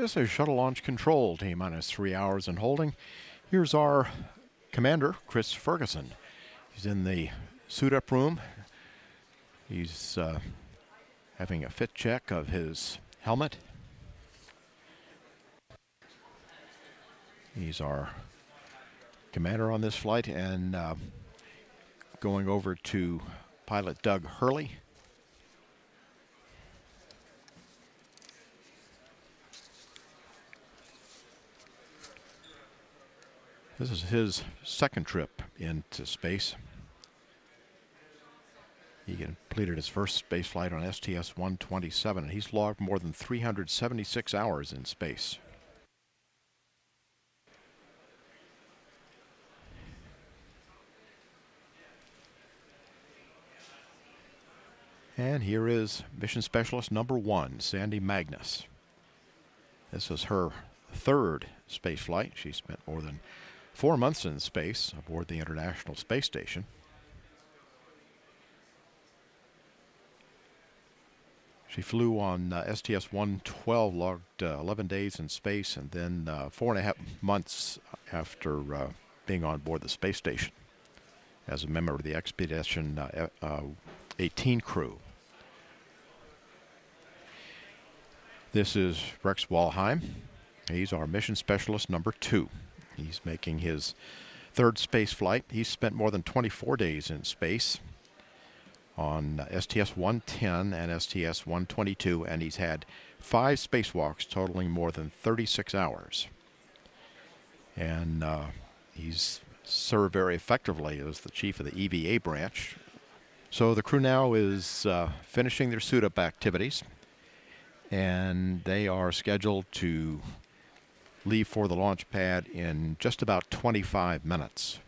This is Shuttle Launch Control, T minus three hours and holding. Here's our commander, Chris Ferguson. He's in the suit up room. He's uh, having a fit check of his helmet. He's our commander on this flight and uh, going over to pilot Doug Hurley. This is his second trip into space. He completed his first space flight on STS-127, and he's logged more than 376 hours in space. And here is mission specialist number one, Sandy Magnus. This is her third space flight. She spent more than four months in space aboard the International Space Station. She flew on uh, STS-112, logged uh, 11 days in space, and then uh, four and a half months after uh, being on board the space station as a member of the Expedition uh, uh, 18 crew. This is Rex Walheim. He's our mission specialist number two. He's making his third space flight. He's spent more than 24 days in space on STS-110 and STS-122, and he's had five spacewalks totaling more than 36 hours. And uh, he's served very effectively as the chief of the EVA branch. So the crew now is uh, finishing their suit-up activities, and they are scheduled to leave for the launch pad in just about 25 minutes.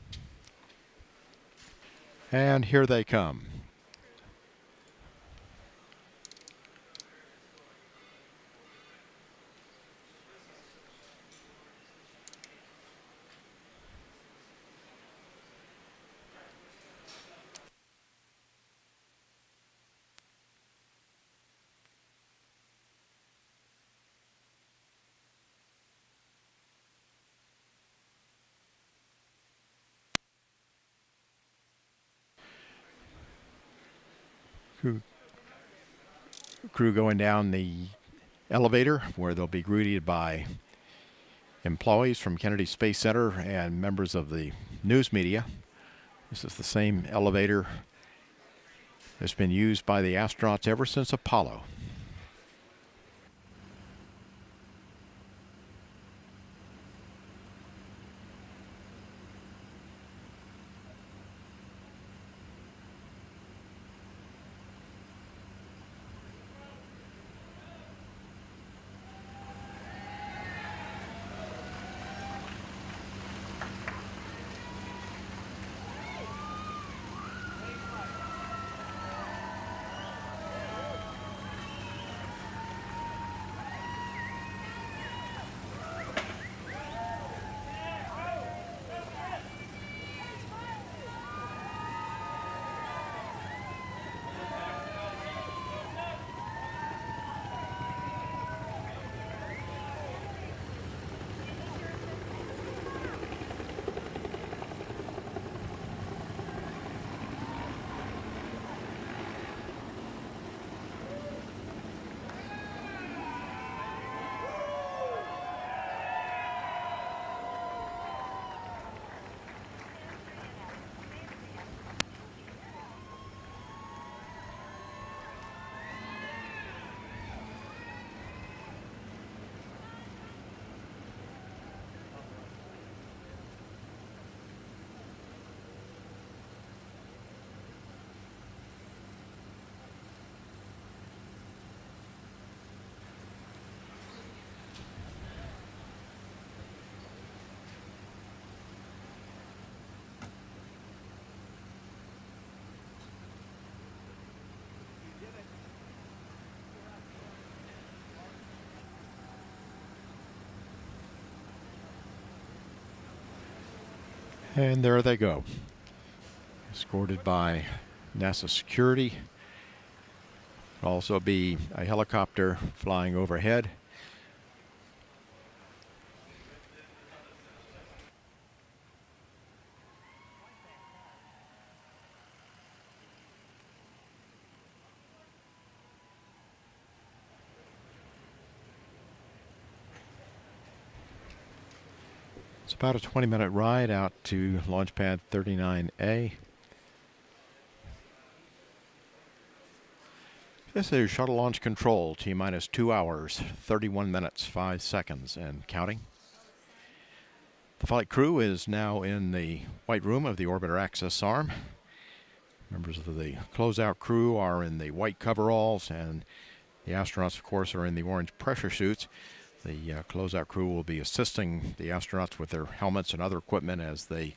And here they come. crew, crew going down the elevator where they'll be greeted by employees from Kennedy Space Center and members of the news media. This is the same elevator that's been used by the astronauts ever since Apollo. And there they go, escorted by NASA security. Also be a helicopter flying overhead. It's about a 20 minute ride out to launch pad 39A. This is shuttle launch control, T minus two hours, 31 minutes, five seconds, and counting. The flight crew is now in the white room of the orbiter access arm. Members of the closeout crew are in the white coveralls, and the astronauts, of course, are in the orange pressure suits. The uh, closeout crew will be assisting the astronauts with their helmets and other equipment as they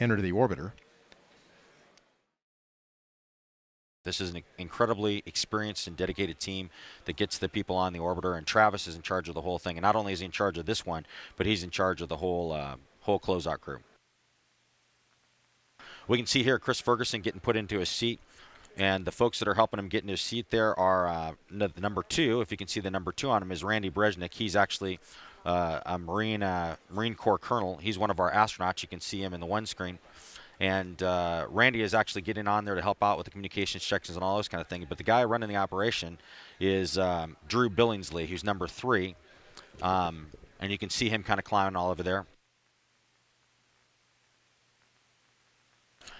enter the orbiter. This is an incredibly experienced and dedicated team that gets the people on the orbiter, and Travis is in charge of the whole thing. And not only is he in charge of this one, but he's in charge of the whole uh, whole closeout crew. We can see here Chris Ferguson getting put into his seat, and the folks that are helping him get in his seat there are uh, the number two. If you can see the number two on him is Randy Bresnik. He's actually uh, a Marine uh, Marine Corps colonel. He's one of our astronauts. You can see him in the one screen. And uh, Randy is actually getting on there to help out with the communications sections and all those kind of things. But the guy running the operation is um, Drew Billingsley, who's number three. Um, and you can see him kind of climbing all over there.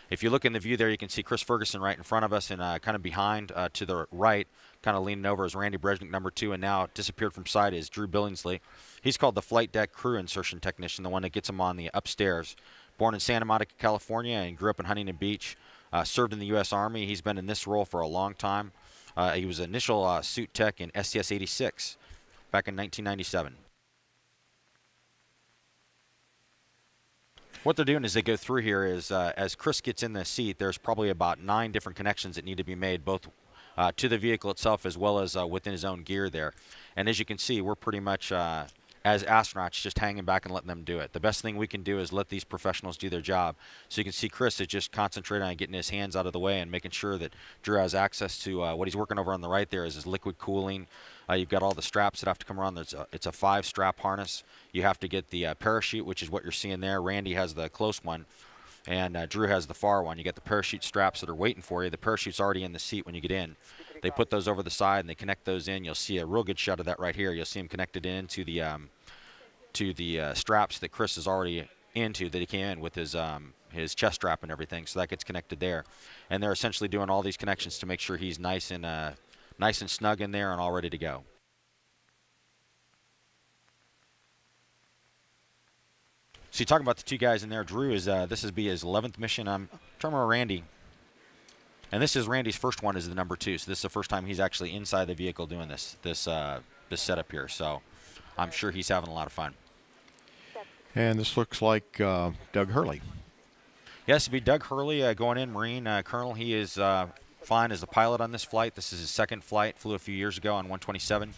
If you look in the view there, you can see Chris Ferguson right in front of us and uh, kind of behind uh, to the right, kind of leaning over is Randy Bresnik, number two, and now disappeared from sight is Drew Billingsley. He's called the flight deck crew insertion technician, the one that gets him on the upstairs born in Santa Monica, California, and grew up in Huntington Beach. Uh, served in the U.S. Army. He's been in this role for a long time. Uh, he was initial uh, suit tech in STS-86 back in 1997. What they're doing as they go through here is, uh, as Chris gets in the seat, there's probably about nine different connections that need to be made, both uh, to the vehicle itself as well as uh, within his own gear there. And as you can see, we're pretty much as astronauts just hanging back and letting them do it. The best thing we can do is let these professionals do their job. So you can see Chris is just concentrating on getting his hands out of the way and making sure that Drew has access to uh, what he's working over on the right there is his liquid cooling. Uh, you've got all the straps that have to come around. A, it's a five strap harness. You have to get the uh, parachute, which is what you're seeing there. Randy has the close one and uh, Drew has the far one. You got the parachute straps that are waiting for you. The parachute's already in the seat when you get in. They put those over the side and they connect those in. You'll see a real good shot of that right here. You'll see them connected into the um, to the uh, straps that Chris is already into that he came in with his um, his chest strap and everything. So that gets connected there, and they're essentially doing all these connections to make sure he's nice and uh, nice and snug in there and all ready to go. So you talk about the two guys in there. Drew is uh, this is be his 11th mission. I'm trying to remember Randy. And this is Randy's first one as the number two. So this is the first time he's actually inside the vehicle doing this this uh, this setup here. So I'm sure he's having a lot of fun. And this looks like uh, Doug Hurley. Yes, it'd be Doug Hurley uh, going in, Marine uh, Colonel. He is uh, is the pilot on this flight. This is his second flight. Flew a few years ago on 127.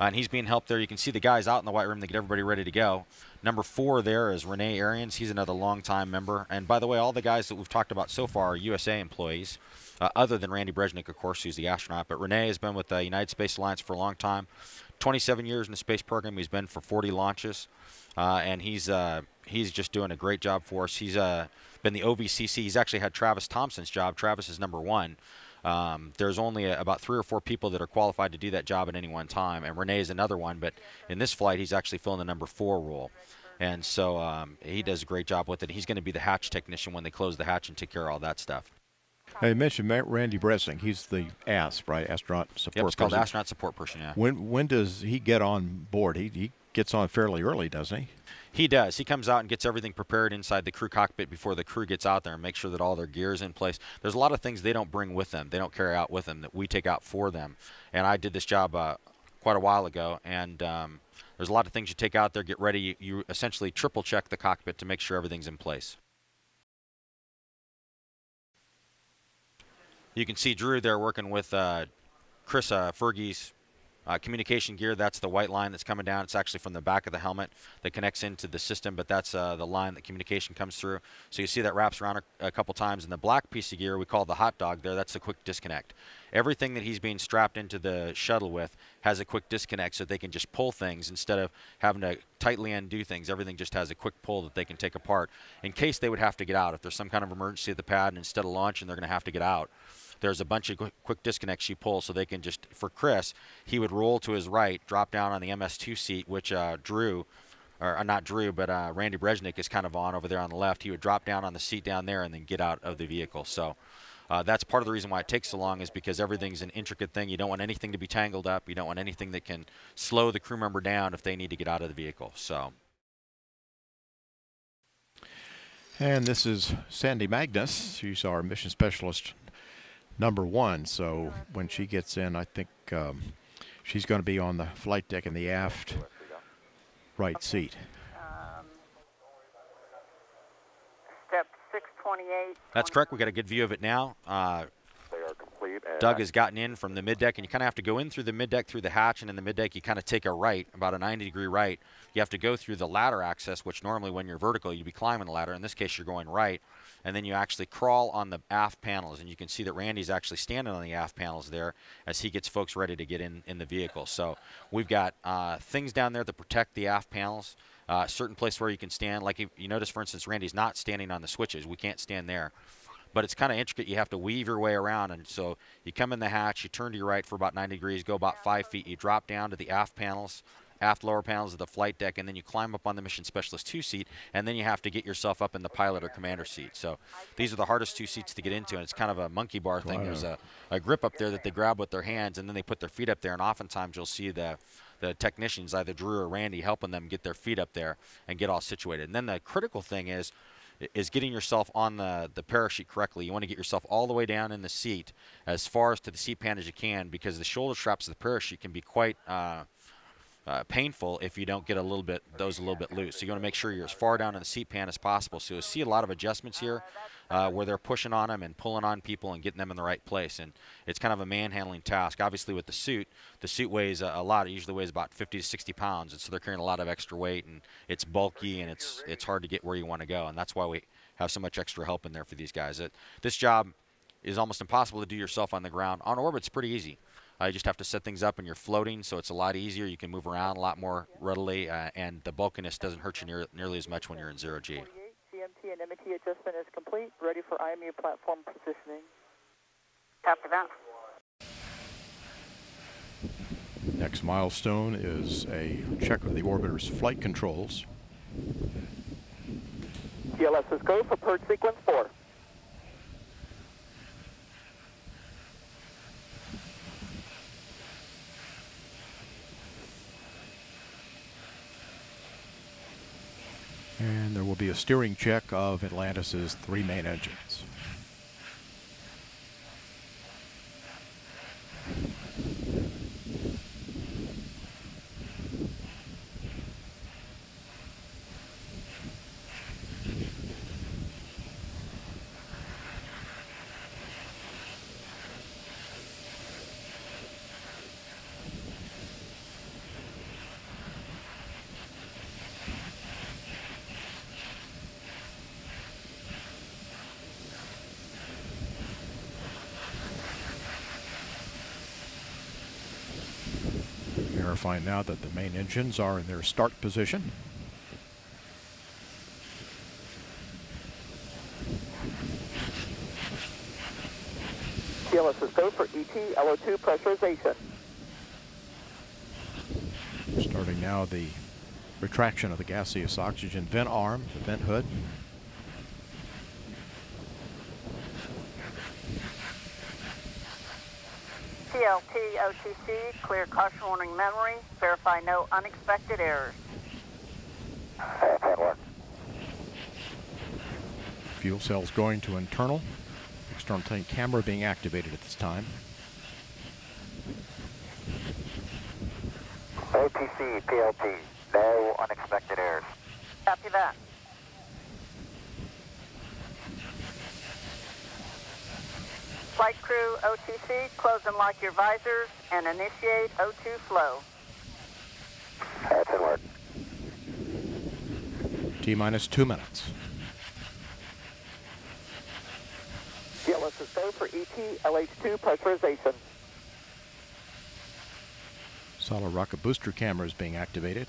Uh, and he's being helped there. You can see the guys out in the white room. They get everybody ready to go. Number four there is Renee Arians. He's another longtime member. And by the way, all the guys that we've talked about so far are USA employees, uh, other than Randy Bresnik, of course, who's the astronaut. But Renee has been with the United Space Alliance for a long time. 27 years in the space program. He's been for 40 launches uh, and he's uh, he's just doing a great job for us. He's uh, been the OVCC. He's actually had Travis Thompson's job. Travis is number one. Um, there's only a, about three or four people that are qualified to do that job at any one time, and Renee is another one. But in this flight, he's actually filling the number four role, and so um, he does a great job with it. He's going to be the hatch technician when they close the hatch and take care of all that stuff. Now you mentioned Randy Bresnik. He's the ASP, right? Astronaut support. Yep, it's called astronaut support person. Yeah. When when does he get on board? He he gets on fairly early, doesn't he? He does. He comes out and gets everything prepared inside the crew cockpit before the crew gets out there and make sure that all their gear is in place. There's a lot of things they don't bring with them. They don't carry out with them that we take out for them. And I did this job uh, quite a while ago, and um, there's a lot of things you take out there, get ready. You, you essentially triple check the cockpit to make sure everything's in place. You can see Drew there working with uh, Chris uh, Fergie's uh, communication gear, that's the white line that's coming down. It's actually from the back of the helmet that connects into the system, but that's uh, the line that communication comes through. So you see that wraps around a, a, couple times. And the black piece of gear we call the hot dog there, that's the quick disconnect. Everything that he's being strapped into the shuttle with has a quick disconnect so they can just pull things instead of having to tightly undo things. Everything just has a quick pull that they can take apart in case they would have to get out. If there's some kind of emergency at the pad and instead of launching, they're going to have to get out there's a bunch of quick disconnects you pull so they can just, for Chris, he would roll to his right, drop down on the MS2 seat, which uh, Drew or uh, not Drew, but uh, Randy Bresnik is kind of on over there on the left. He would drop down on the seat down there and then get out of the vehicle. So uh, that's part of the reason why it takes so long is because everything's an intricate thing. You don't want anything to be tangled up. You don't want anything that can slow the crew member down if they need to get out of the vehicle. So. And this is Sandy Magnus. She's our mission specialist number one. So when she gets in, I think um, she's going to be on the flight deck in the aft right seat. Um, step 628. That's correct. We got a good view of it now. Uh, Doug has gotten in from the mid deck, and you kind of have to go in through the mid deck through the hatch, and in the mid deck you kind of take a right, about a 90 degree right. You have to go through the ladder access, which normally when you're vertical you'd be climbing the ladder. In this case, you're going right, and then you actually crawl on the aft panels, and you can see that Randy's actually standing on the aft panels there as he gets folks ready to get in in the vehicle. So we've got uh, things down there that protect the aft panels. Uh, certain place where you can stand, like you, you notice, for instance, Randy's not standing on the switches. We can't stand there but it's kind of intricate. You have to weave your way around, and so you come in the hatch, you turn to your right for about 90 degrees, go about five feet, you drop down to the aft panels, aft lower panels of the flight deck, and then you climb up on the mission specialist two seat, and then you have to get yourself up in the pilot or commander seat. So these are the hardest two seats to get into, and it's kind of a monkey bar thing. Wow. There's a, a grip up there that they grab with their hands, and then they put their feet up there, and oftentimes you'll see the the technicians, either Drew or Randy, helping them get their feet up there and get all situated. And then the critical thing is is getting yourself on the, the parachute correctly. You want to get yourself all the way down in the seat as far as to the seat pan as you can because the shoulder straps of the parachute can be quite uh, uh, painful if you don't get a little bit those a little bit loose. So you want to make sure you're as far down in the seat pan as possible. So you'll see a lot of adjustments here uh, where they're pushing on them and pulling on people and getting them in the right place. And it's kind of a manhandling task. Obviously, with the suit, the suit weighs a, a lot. It usually weighs about 50 to 60 pounds, and so they're carrying a lot of extra weight, and it's bulky and it's it's hard to get where you want to go. And that's why we have so much extra help in there for these guys. It, this job is almost impossible to do yourself on the ground. On orbit, it's pretty easy. Uh, you just have to set things up and you're floating, so it's a lot easier. You can move around a lot more readily, uh, and the bulkiness doesn't hurt you near, nearly as much when you're in zero G. CMT and MT adjustment is complete. Ready for IMU platform positioning. After that. Next milestone is a check of the orbiter's flight controls. TLS is go for purge sequence 4. And there will be a steering check of Atlantis's three main engines. Verifying now that the main engines are in their start position. TLS is go for ET LO2 pressurization. Starting now the retraction of the gaseous oxygen vent arm, the vent hood. PLT OTC, clear caution warning memory, verify no unexpected errors. Fuel cells going to internal. External tank camera being activated at this time. OTC, PLT, no unexpected errors. Copy that. Flight crew OTC, close and lock your visors and initiate O2 flow. That's in work. T minus two minutes. TLS is go for ET LH2 pressurization. Solid rocket booster camera is being activated.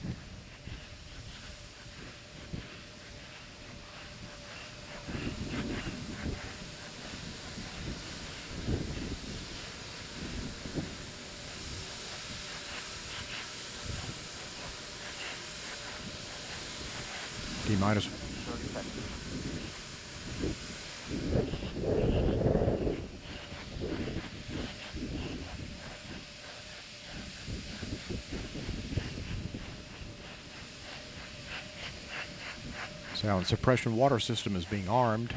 T minus 30 seconds. Sound suppression water system is being armed.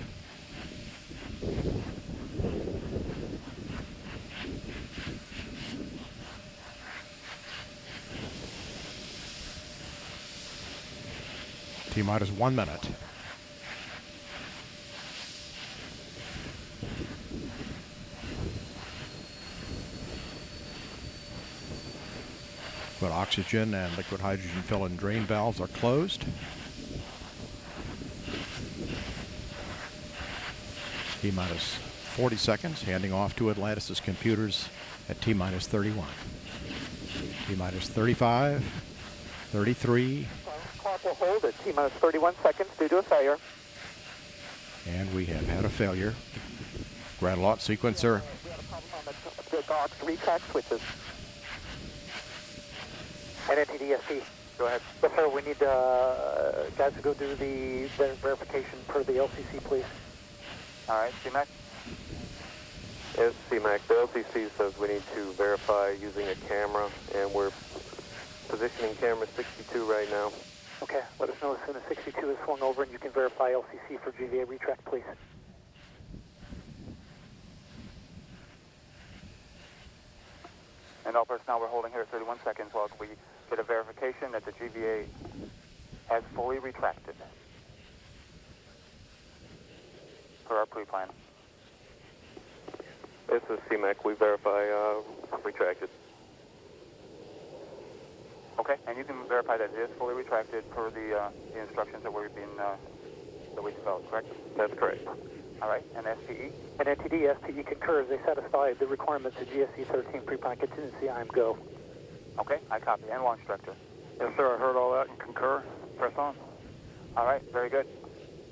T minus one minute. But oxygen and liquid hydrogen fill and drain valves are closed. T minus 40 seconds, handing off to Atlantis' computers at T minus 31. T minus 35, 33, Clock will hold at T minus 31 seconds due to a failure. and we have had a failure. Gradalot sequencer We had a problem on the, the dock's retract switches. NNTDSP. Go ahead. Yes, sir. We need uh, guys to go do the, the verification per the LCC, please. All right, CMAC. Yes, CMAC, the LCC says we need to verify using a camera, and we're positioning camera 62 right now. Okay. Let us know as soon as 62 is swung over and you can verify LCC for GVA retract, please. And all personnel, we're holding here 31 seconds while we get a verification that the GVA has fully retracted per our pre-plan. This is CMAC, we verify uh, retracted. Okay, and you can verify that it is fully retracted per the, uh, the instructions that we've been uh, that we developed, correct? That's correct. All right, and SPE. And NTD, SPE concurs. They satisfy the requirements of GSC 13 pre-plan contingency. I am go. Okay, I copy. And launch director. Yes, sir. I heard all that and concur. Press on. All right, very good.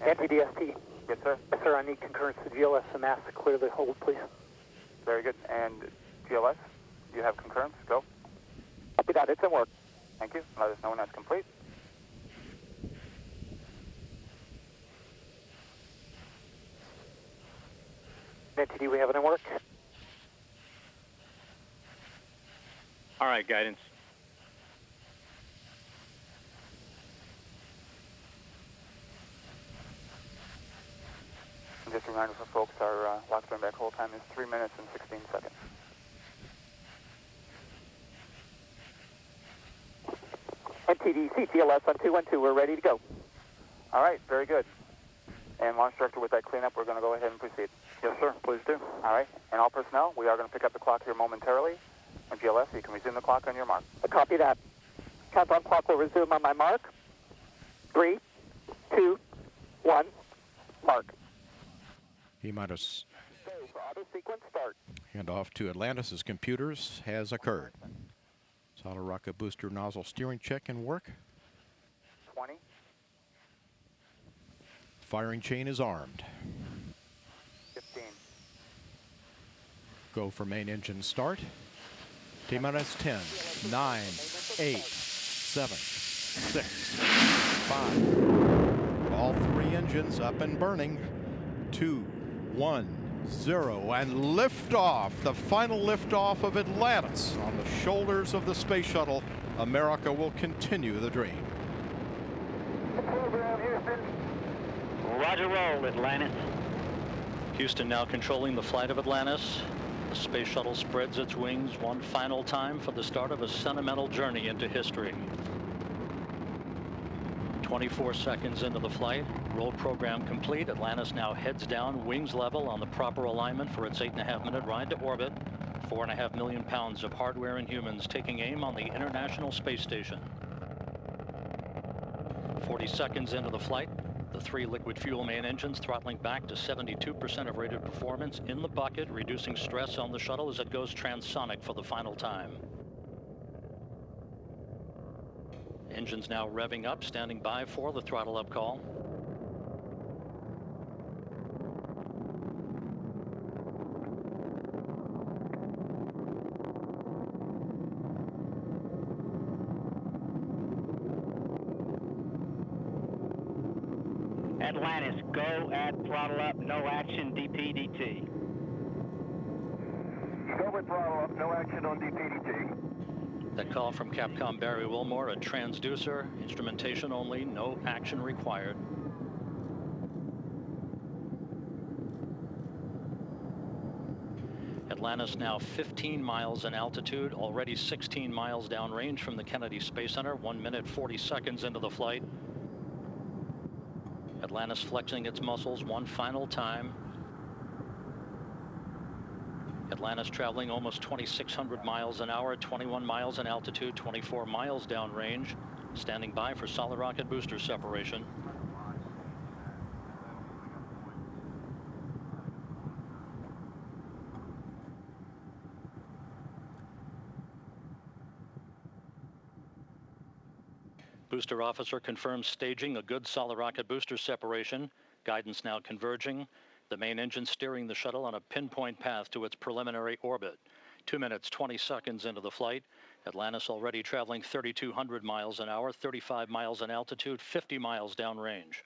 NTD, SPE. Yes, sir. Yes, sir. I need concurrence to GLS and mass to clear the hold, please. Very good. And GLS, you have concurrence. Go. Copy that. It's in work. Thank you. Let us know when that's complete. NTD, we have it in work. All right, guidance. Just a reminder for folks, our uh, lock turn back hold time is 3 minutes and 16 seconds. NTD, CTLS on 212. We're ready to go. All right, very good. And launch director, with that cleanup, we're going to go ahead and proceed. Yes, sir. Please do. All right, and all personnel, we are going to pick up the clock here momentarily. And GLS, you can resume the clock on your mark. I copy that. Countdown clock will resume on my mark. Three, two, one, mark. T minus Go for auto sequence start. handoff to Atlantis' computers has occurred. Solid rocket booster nozzle steering check and work. 20, Firing chain is armed. 15, Go for main engine start. T minus 10, 9, 8, 7, 6, 5. All three engines up and burning. 2, 1, 0. And liftoff. The final liftoff of Atlantis on the shoulders of the space shuttle. America will continue the dream. Roger roll, Atlantis. Houston now controlling the flight of Atlantis. The space shuttle spreads its wings one final time for the start of a sentimental journey into history. 24 seconds into the flight, roll program complete. Atlantis now heads down, wings level on the proper alignment for its eight and a half minute ride to orbit. Four and a half million pounds of hardware and humans taking aim on the International Space Station. 40 seconds into the flight, the three liquid fuel main engines throttling back to 72% of rated performance in the bucket, reducing stress on the shuttle as it goes transonic for the final time. Engines now revving up, standing by for the throttle up call. Atlantis, go at throttle up, no action, DPDT. Go with throttle up, no action on DPDT. That call from Capcom Barry Wilmore, a transducer, instrumentation only, no action required. Atlantis now 15 miles in altitude, already 16 miles downrange from the Kennedy Space Center, 1 minute 40 seconds into the flight. Atlantis flexing its muscles one final time. Atlantis traveling almost 2,600 miles an hour, 21 miles in altitude, 24 miles downrange, standing by for solid rocket booster separation. Booster officer confirms staging a good solid rocket booster separation. Guidance now converging. The main engine steering the shuttle on a pinpoint path to its preliminary orbit. Two minutes, 20 seconds into the flight. Atlantis already traveling 3,200 miles an hour, 35 miles in altitude, 50 miles downrange.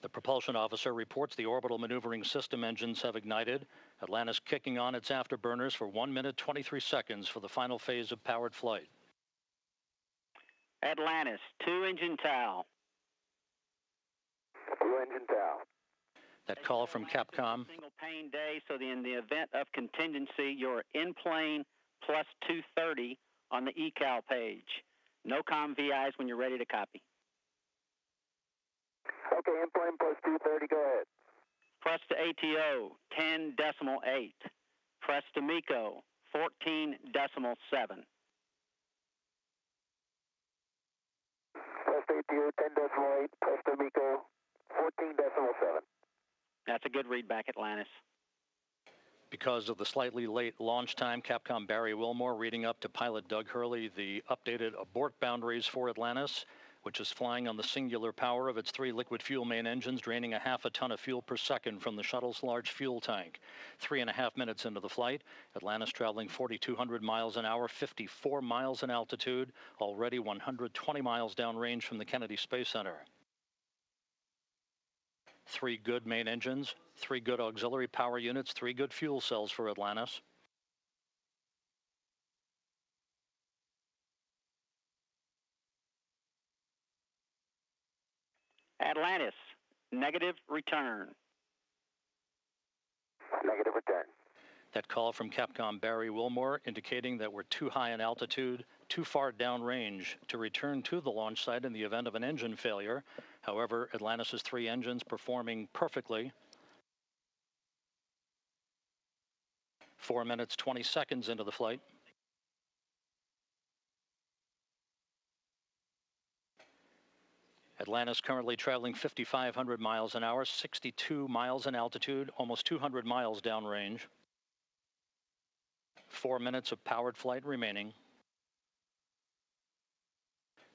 The propulsion officer reports the orbital maneuvering system engines have ignited. Atlantis kicking on its afterburners for 1 minute 23 seconds for the final phase of powered flight. Atlantis, two engine TOW. Two engine TOW. That call from Capcom. Single pane day, so the, in the event of contingency, you're in plane plus 230 on the ecal page. No com VIs when you're ready to copy. Okay, in plane plus 230, go ahead. Press to ATO, 10 decimal 8. Press to MECO, 14 decimal 7. Press to ATO, 10 decimal 8. Press to MECO, 14 decimal 7. That's a good read back, Atlantis. Because of the slightly late launch time, Capcom Barry Wilmore reading up to pilot Doug Hurley the updated abort boundaries for Atlantis, which is flying on the singular power of its three liquid fuel main engines, draining a half a ton of fuel per second from the shuttle's large fuel tank. Three and a half minutes into the flight, Atlantis traveling 4,200 miles an hour, 54 miles in altitude, already 120 miles downrange from the Kennedy Space Center three good main engines, three good auxiliary power units, three good fuel cells for Atlantis. Atlantis, negative return. Negative return. That call from Capcom Barry Wilmore indicating that we're too high in altitude, too far downrange to return to the launch site in the event of an engine failure. However, Atlantis' three engines performing perfectly. Four minutes, 20 seconds into the flight. Atlantis currently traveling 5,500 miles an hour, 62 miles in altitude, almost 200 miles downrange. Four minutes of powered flight remaining.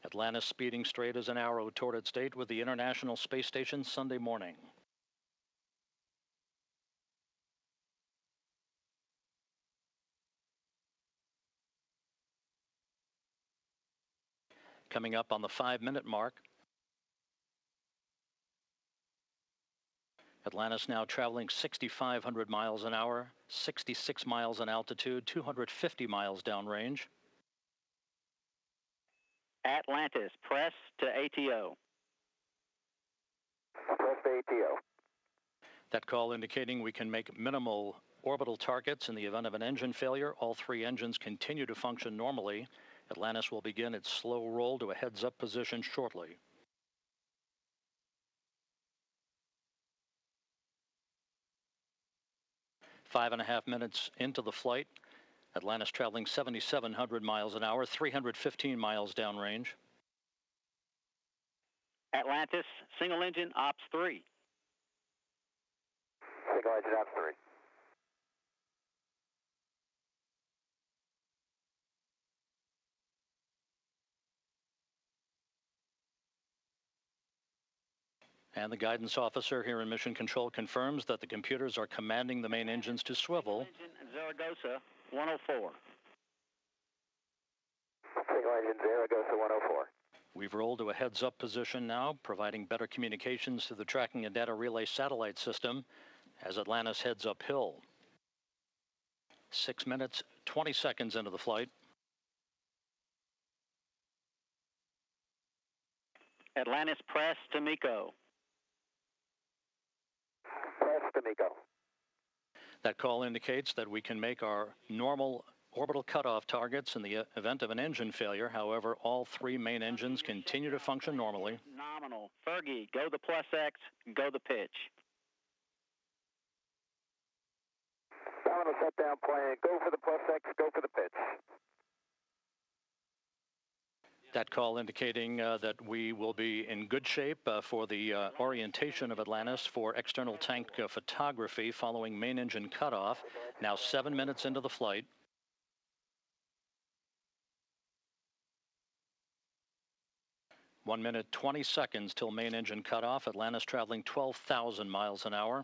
Atlantis speeding straight as an arrow toward its date with the International Space Station Sunday morning. Coming up on the five minute mark, Atlantis now traveling 6,500 miles an hour, 66 miles in altitude, 250 miles downrange. Atlantis, press to ATO. Press to ATO. That call indicating we can make minimal orbital targets in the event of an engine failure. All three engines continue to function normally. Atlantis will begin its slow roll to a heads up position shortly. Five and a half minutes into the flight, Atlantis traveling 7,700 miles an hour, 315 miles downrange. Atlantis, single engine, ops 3. Single engine, ops 3. And the guidance officer here in Mission Control confirms that the computers are commanding the main engines to swivel. Engine Zaragoza, 104. Single engine Zaragoza 104. We've rolled to a heads up position now, providing better communications to the tracking and data relay satellite system as Atlantis heads uphill. Six minutes, 20 seconds into the flight. Atlantis press to MECO. Press to MECO. That call indicates that we can make our normal orbital cutoff targets in the uh, event of an engine failure. However, all three main engines continue to function normally. Nominal. Fergie, go the plus X, go the pitch. Nominal shutdown plan. Go for the plus X, go for the pitch. That call indicating uh, that we will be in good shape uh, for the uh, orientation of Atlantis for external tank uh, photography following main engine cutoff. Now seven minutes into the flight. One minute, 20 seconds till main engine cutoff. Atlantis traveling 12,000 miles an hour.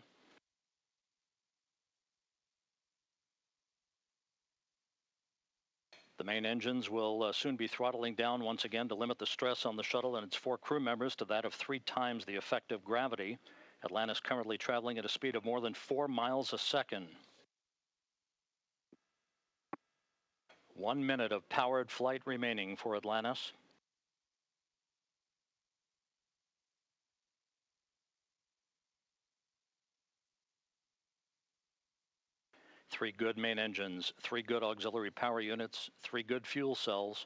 Main engines will uh, soon be throttling down once again to limit the stress on the shuttle and its four crew members to that of three times the effective gravity. Atlantis currently traveling at a speed of more than four miles a second. One minute of powered flight remaining for Atlantis. Three good main engines, three good auxiliary power units, three good fuel cells.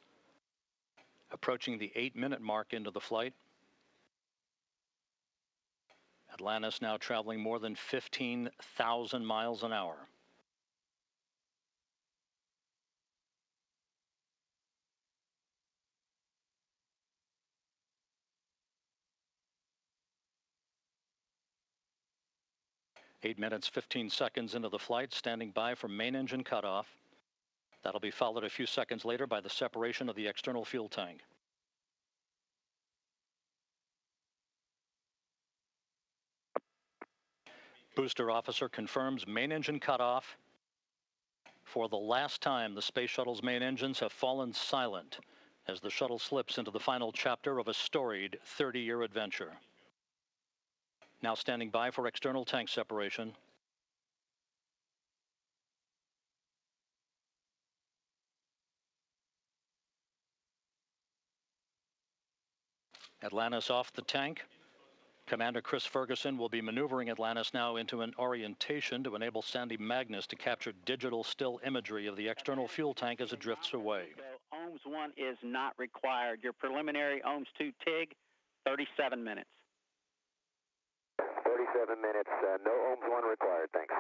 Approaching the eight minute mark into the flight. Atlantis now traveling more than 15,000 miles an hour. Eight minutes, 15 seconds into the flight, standing by for main engine cutoff. That'll be followed a few seconds later by the separation of the external fuel tank. Booster officer confirms main engine cutoff. For the last time, the Space Shuttle's main engines have fallen silent as the shuttle slips into the final chapter of a storied 30-year adventure. Now standing by for external tank separation. Atlantis off the tank. Commander Chris Ferguson will be maneuvering Atlantis now into an orientation to enable Sandy Magnus to capture digital still imagery of the external fuel tank as it drifts away. OMS 1 is not required. Your preliminary OMS 2 TIG, 37 minutes. 37 minutes. Uh, no OMS 1 required. Thanks.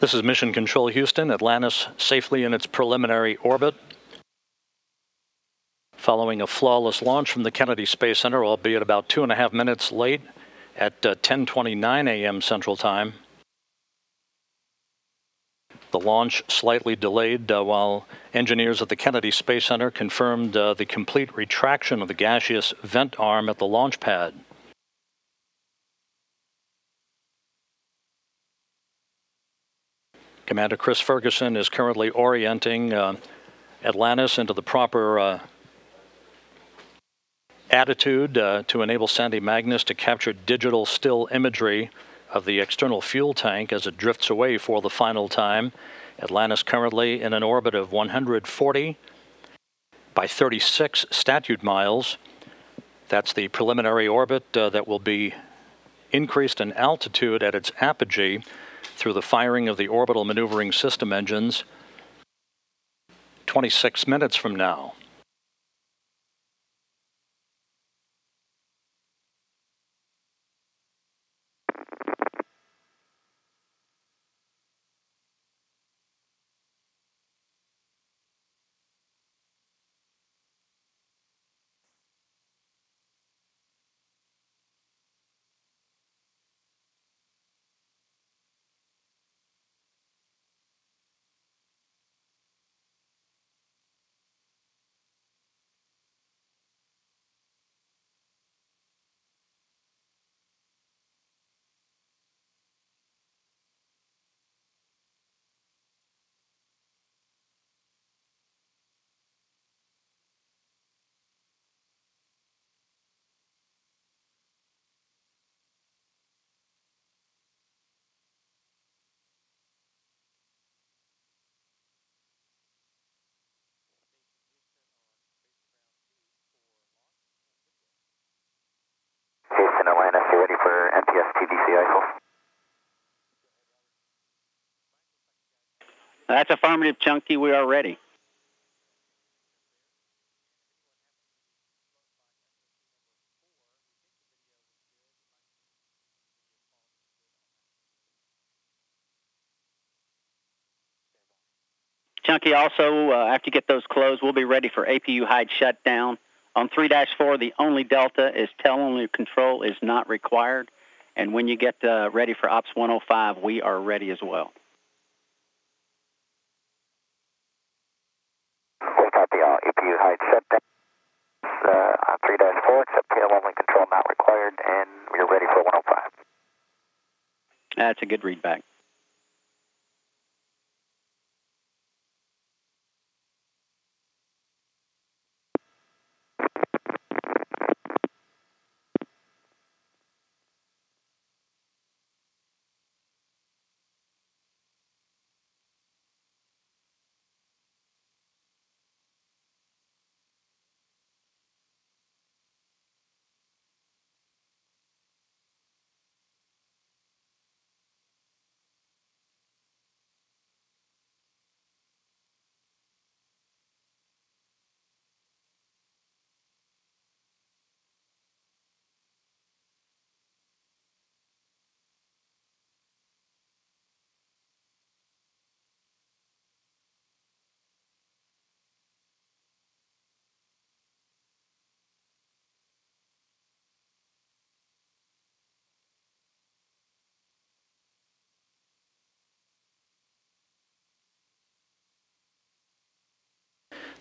This is Mission Control Houston, Atlantis safely in its preliminary orbit. Following a flawless launch from the Kennedy Space Center, albeit about two and a half minutes late at 10:29 uh, a.m. Central Time. The launch slightly delayed uh, while engineers at the Kennedy Space Center confirmed uh, the complete retraction of the gaseous vent arm at the launch pad. Commander Chris Ferguson is currently orienting uh, Atlantis into the proper uh, attitude uh, to enable Sandy Magnus to capture digital still imagery of the external fuel tank as it drifts away for the final time. Atlantis currently in an orbit of 140 by 36 statute miles. That's the preliminary orbit uh, that will be increased in altitude at its apogee through the firing of the orbital maneuvering system engines 26 minutes from now. Houston, Atlantis, you ready for MPS TVC isol? That's affirmative, Chunky. We are ready. Chunky, also, uh, after you get those closed, we'll be ready for APU hide shutdown. On 3-4, the only delta is tail-only control is not required. And when you get uh, ready for Ops 105, we are ready as well. We copy all. APU hide shutdown. Uh, on 3-4, except tail only control not required, and we're ready for 105. That's a good readback.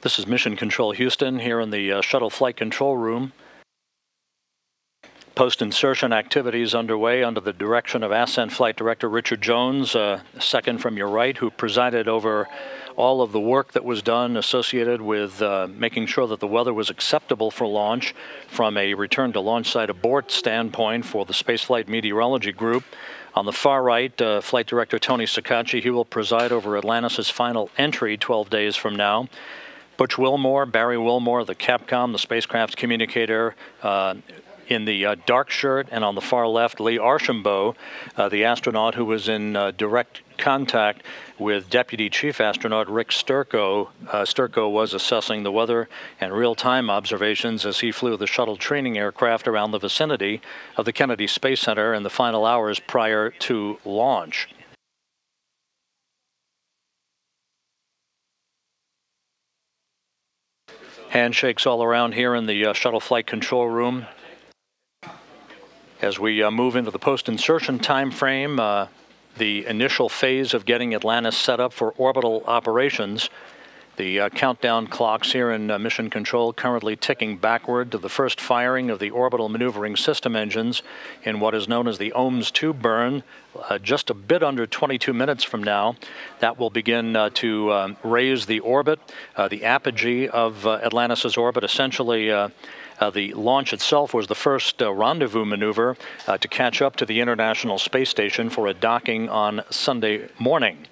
This is Mission Control Houston here in the uh, shuttle flight control room. Post insertion activities underway under the direction of Ascent Flight Director Richard Jones, uh, second from your right, who presided over all of the work that was done associated with uh, making sure that the weather was acceptable for launch from a return to launch site abort standpoint for the Spaceflight Meteorology Group. On the far right, uh, Flight Director Tony Ceccacci, he will preside over Atlantis' final entry 12 days from now. Butch Wilmore, Barry Wilmore, the Capcom, the spacecraft communicator, uh, in the uh, dark shirt, and on the far left, Lee Archambault, uh, the astronaut who was in uh, direct contact with Deputy Chief Astronaut Rick Sturckow. Uh, Sturckow was assessing the weather and real time observations as he flew the shuttle training aircraft around the vicinity of the Kennedy Space Center in the final hours prior to launch. Handshakes all around here in the uh, shuttle flight control room. As we uh, move into the post-insertion time frame, uh, the initial phase of getting Atlantis set up for orbital operations, The uh, countdown clocks here in uh, Mission Control currently ticking backward to the first firing of the orbital maneuvering system engines in what is known as the OMS 2 burn, uh, just a bit under 22 minutes from now. That will begin uh, to um, raise the orbit, uh, the apogee of uh, Atlantis' orbit, essentially. Uh, the launch itself was the first uh, rendezvous maneuver uh, to catch up to the International Space Station for a docking on Sunday morning.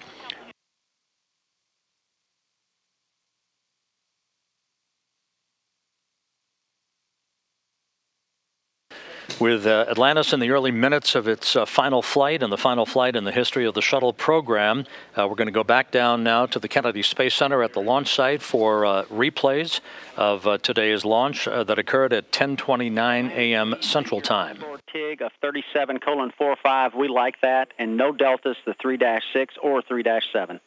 With uh, Atlantis in the early minutes of its uh, final flight and the final flight in the history of the shuttle program, uh, we're going to go back down now to the Kennedy Space Center at the launch site for uh, replays of uh, today's launch uh, that occurred at 10:29 a.m. Central Time. TIG of 37 colon 45, we like that, and no deltas, the 3-6 or 3-7.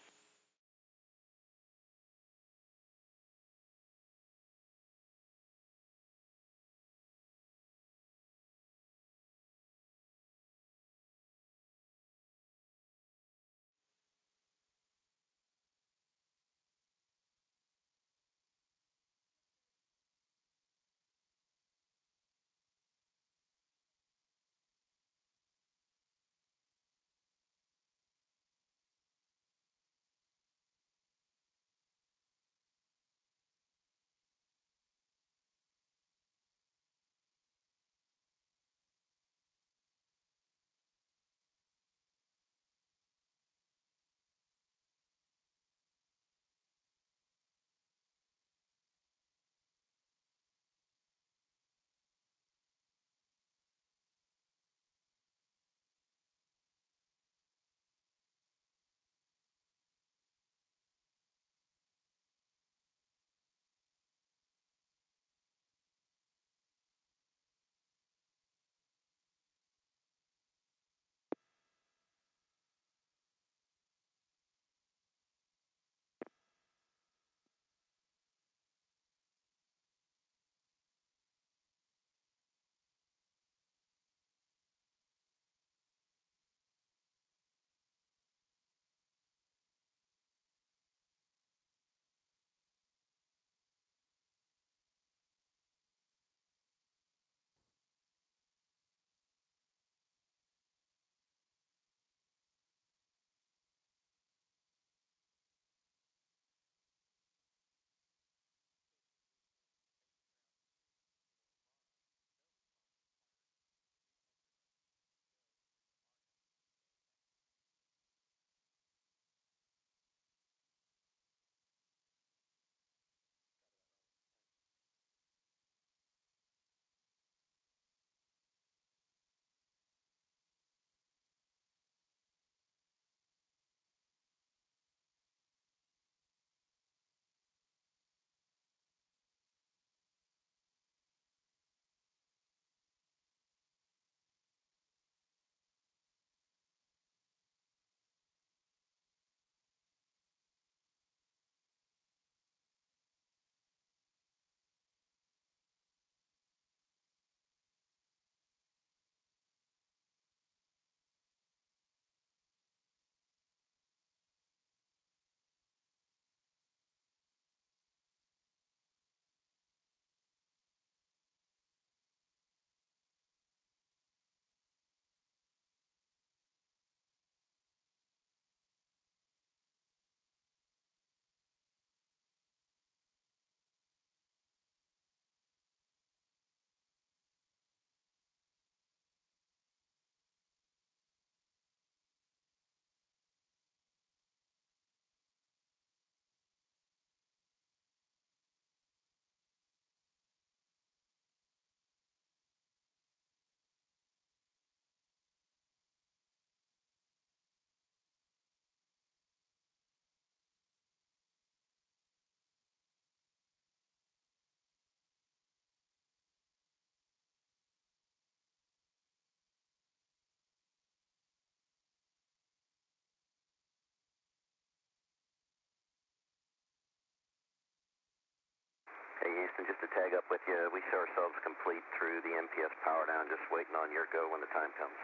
Just to tag up with you, we show ourselves complete through the MPS power down, just waiting on your go when the time comes.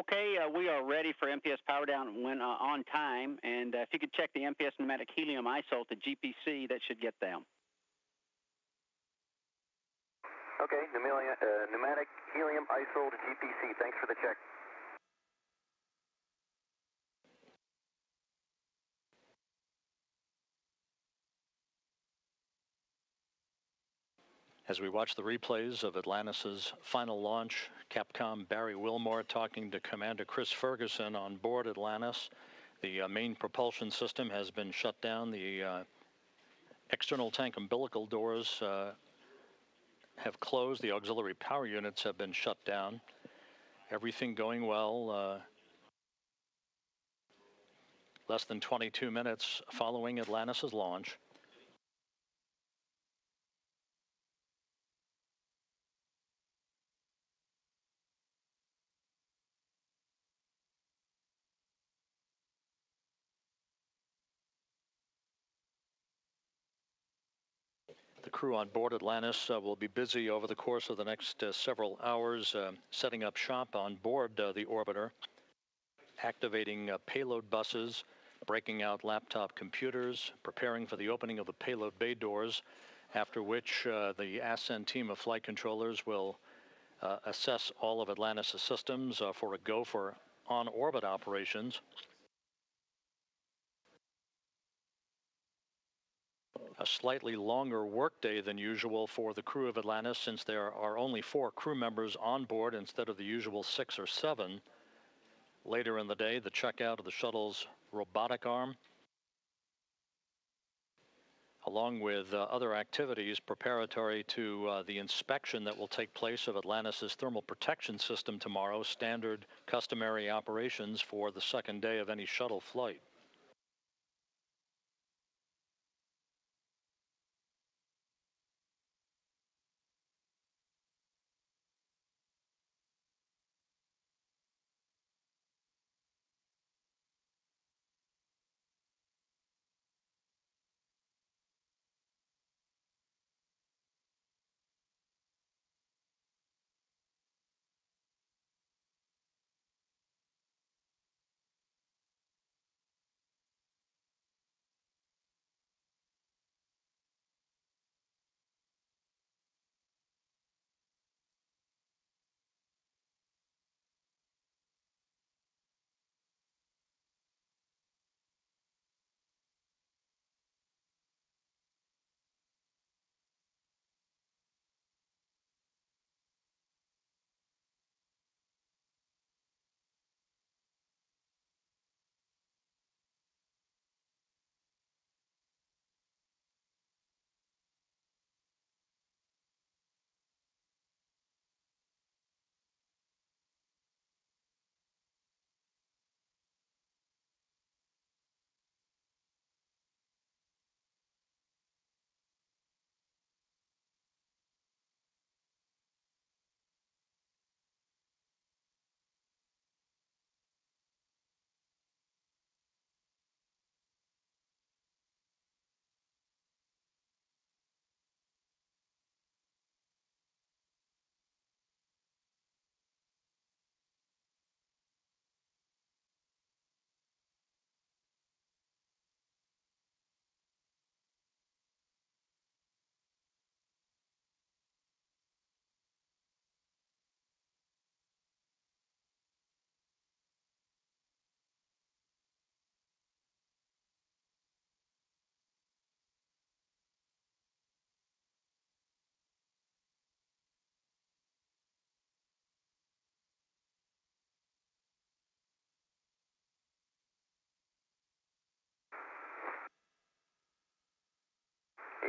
Okay, uh, we are ready for MPS power down when uh, on time. And uh, if you could check the MPS pneumatic helium isol to GPC, that should get them. Okay, uh, pneumatic helium ISO to GPC. Thanks for the check. As we watch the replays of Atlantis' final launch, Capcom Barry Wilmore talking to Commander Chris Ferguson on board Atlantis. The uh, main propulsion system has been shut down. The uh, external tank umbilical doors uh, have closed. The auxiliary power units have been shut down. Everything going well. Uh, less than 22 minutes following Atlantis' launch. The crew on board Atlantis uh, will be busy over the course of the next uh, several hours uh, setting up shop on board uh, the orbiter, activating uh, payload buses, breaking out laptop computers, preparing for the opening of the payload bay doors, after which uh, the Ascent team of flight controllers will assess all of Atlantis' systems for a go for on-orbit operations. A slightly longer workday than usual for the crew of Atlantis since there are only four crew members on board instead of the usual six or seven. Later in the day, the checkout of the shuttle's robotic arm, along with uh, other activities preparatory to uh, the inspection that will take place of Atlantis's thermal protection system tomorrow, standard customary operations for the second day of any shuttle flight.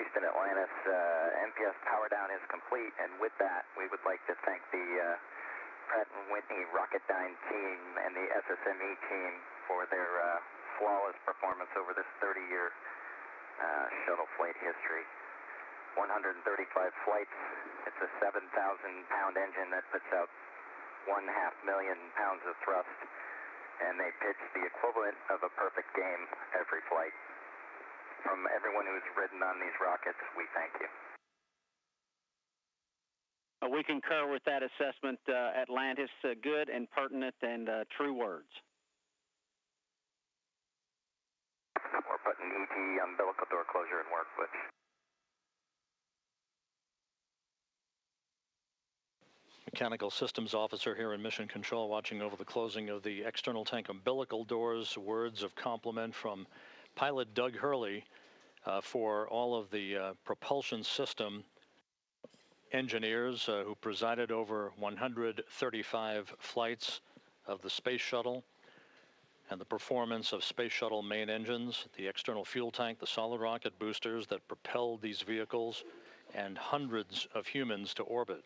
Houston Atlantis, uh, MPS power down is complete, and with that, we would like to thank the uh, Pratt & Whitney Rocketdyne team and the SSME team for their uh, flawless performance over this 30-year uh, shuttle flight history. 135 flights. It's a 7,000-pound engine that puts out one half million pounds of thrust, and they pitch the equivalent of a perfect game every flight. From everyone who's ridden on these rockets, we thank you. Uh, we concur with that assessment, uh, Atlantis. Uh, good and pertinent and uh, true words. We're putting ET umbilical door closure in work, Butch. Mechanical Systems Officer here in Mission Control watching over the closing of the external tank umbilical doors. Words of compliment from pilot Doug Hurley uh, for all of the uh, propulsion system engineers uh, who presided over 135 flights of the space shuttle and the performance of space shuttle main engines, the external fuel tank, the solid rocket boosters that propelled these vehicles, and hundreds of humans to orbit.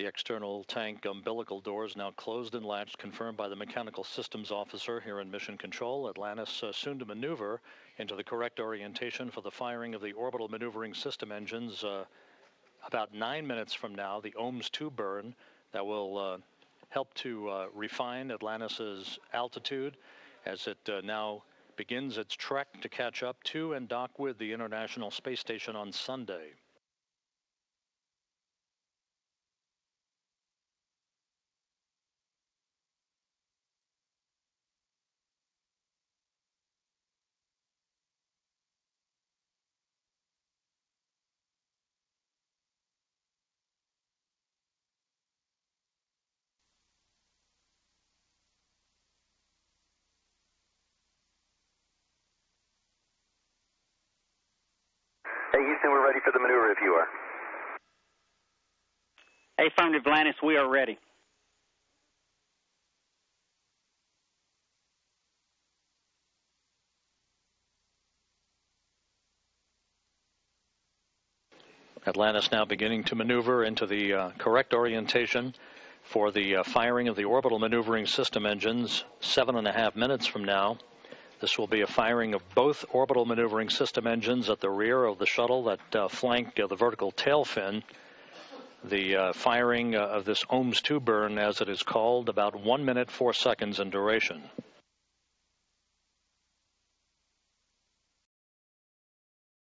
The external tank umbilical doors now closed and latched, confirmed by the mechanical systems officer here in Mission Control. Atlantis uh, soon to maneuver into the correct orientation for the firing of the orbital maneuvering system engines uh, about nine minutes from now. The OMS 2 burn that will uh, help to uh, refine Atlantis's altitude as it uh, now begins its trek to catch up to and dock with the International Space Station on Sunday. Hey, Houston, we're ready for the maneuver if you are. Affirmative, Atlantis. We are ready. Atlantis now beginning to maneuver into the uh, correct orientation for the uh, firing of the orbital maneuvering system engines seven and a half minutes from now. This will be a firing of both orbital maneuvering system engines at the rear of the shuttle that uh, flank uh, the vertical tail fin. The uh, firing uh, of this OMS 2 burn, as it is called, about one minute, four seconds in duration.